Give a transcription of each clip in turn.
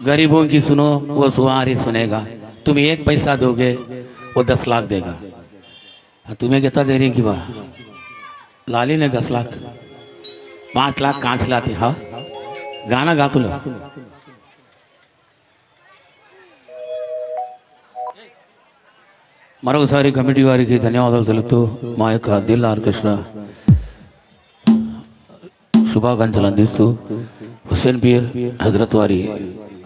गरीबों की सुनो वो सुहारी सुनेगा तुम एक पैसा दोगे वो दस लाख देगा और तुम्हें कितना दे रही कि वाह लाली ने दस लाख पाँच लाख कहाँ से लाती हाँ गाना गा तुला మరొకసారి కమిటీ వారికి ధన్యవాదాలు తెలుపుతూ మా యొక్క దిల్ ఆర్కెస్ట్రా శుభాకాంక్షలు అందిస్తూ హుస్సేన్ పీర్ హజరత్ వారి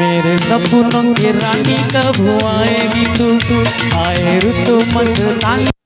मेरे सपनों की रानी कब आएगी तू? तू आए रुतु मस्तानी